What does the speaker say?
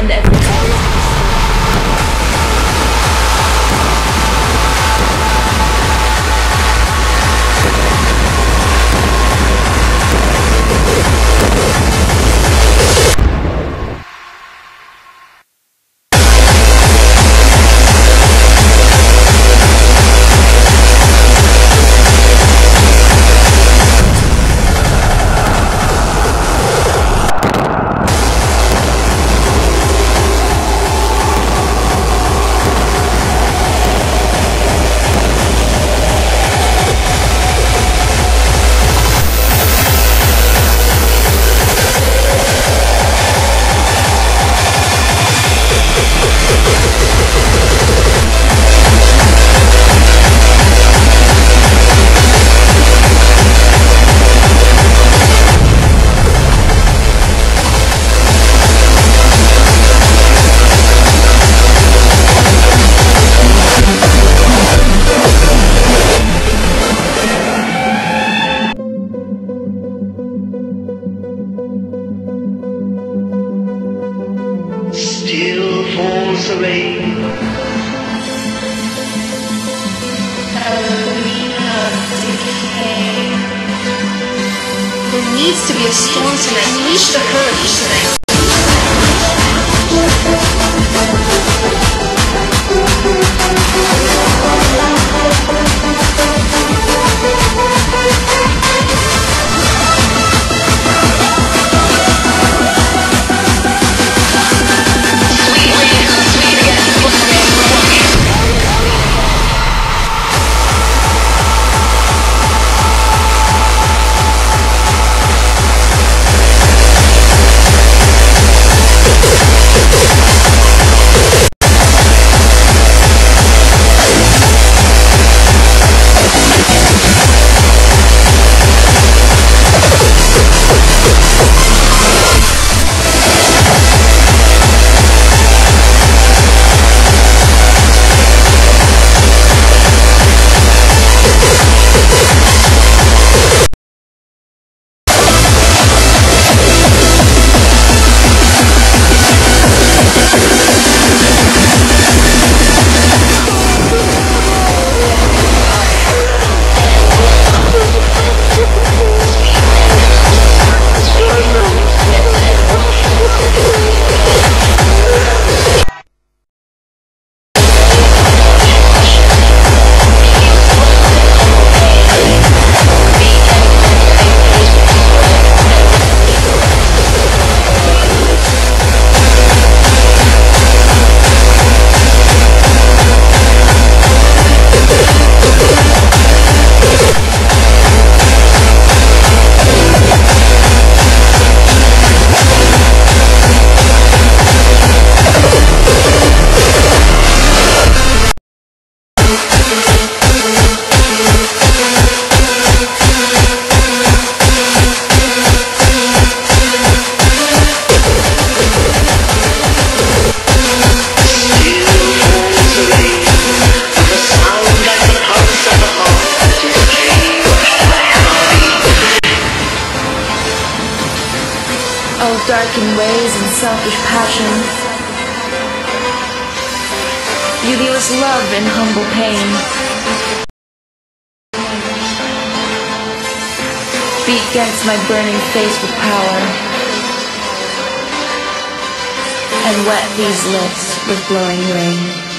blend everything. Still falls the rain. There needs to be a storm tonight. Unleash the hurricane tonight. Oh, darkened ways and selfish passions. Beautyless love and humble pain. Beat against my burning face with power. And wet these lips with glowing rain.